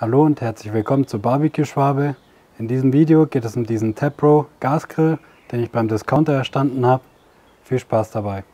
Hallo und herzlich willkommen zu Barbecue Schwabe. In diesem Video geht es um diesen Tapro Gasgrill, den ich beim Discounter erstanden habe. Viel Spaß dabei!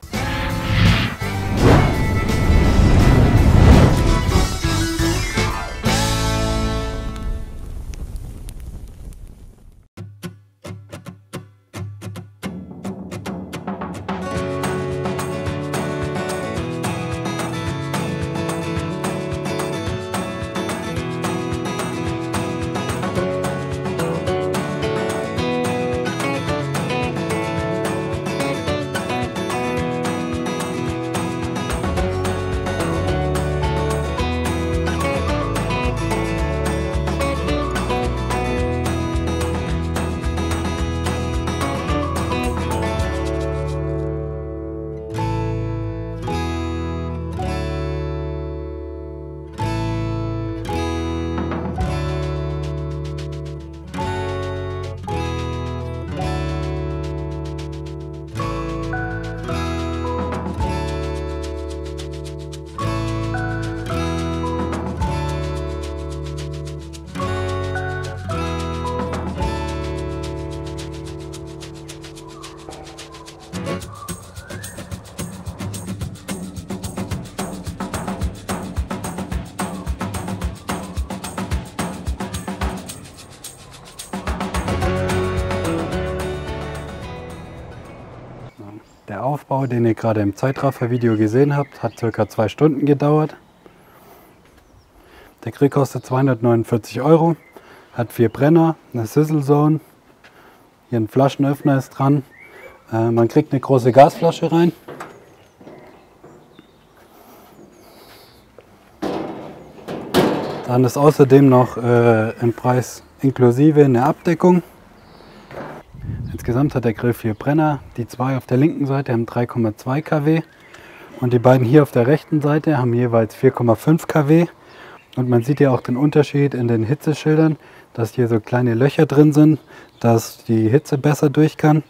Der Aufbau, den ihr gerade im Zeitraffer-Video gesehen habt, hat circa zwei Stunden gedauert. Der Grill kostet 249 Euro, hat vier Brenner, eine Sizzle Zone, hier ein Flaschenöffner ist dran. Äh, man kriegt eine große Gasflasche rein. Dann ist außerdem noch äh, im Preis inklusive eine Abdeckung. Insgesamt hat der Grill vier Brenner. Die zwei auf der linken Seite haben 3,2 kW und die beiden hier auf der rechten Seite haben jeweils 4,5 kW. Und man sieht ja auch den Unterschied in den Hitzeschildern, dass hier so kleine Löcher drin sind, dass die Hitze besser durch kann.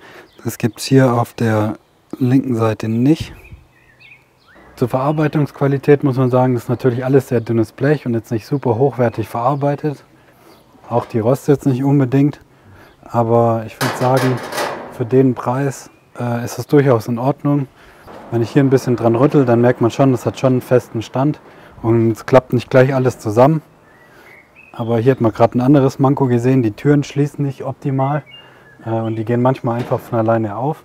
Das gibt es hier auf der linken Seite nicht. Zur Verarbeitungsqualität muss man sagen, das ist natürlich alles sehr dünnes Blech und jetzt nicht super hochwertig verarbeitet. Auch die Rost jetzt nicht unbedingt. Aber ich würde sagen, für den Preis äh, ist es durchaus in Ordnung. Wenn ich hier ein bisschen dran rüttel, dann merkt man schon, es hat schon einen festen Stand und es klappt nicht gleich alles zusammen. Aber hier hat man gerade ein anderes Manko gesehen, die Türen schließen nicht optimal äh, und die gehen manchmal einfach von alleine auf.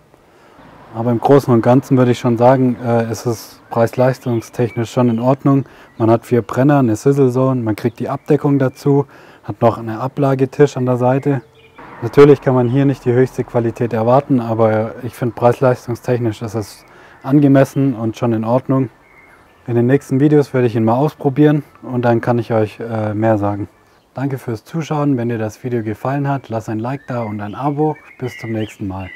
Aber im Großen und Ganzen würde ich schon sagen, äh, ist es preis-leistungstechnisch schon in Ordnung. Man hat vier Brenner, eine Sizzle Zone, man kriegt die Abdeckung dazu, hat noch einen Ablagetisch an der Seite Natürlich kann man hier nicht die höchste Qualität erwarten, aber ich finde preis-leistungstechnisch ist es angemessen und schon in Ordnung. In den nächsten Videos werde ich ihn mal ausprobieren und dann kann ich euch äh, mehr sagen. Danke fürs Zuschauen. Wenn dir das Video gefallen hat, lass ein Like da und ein Abo. Bis zum nächsten Mal.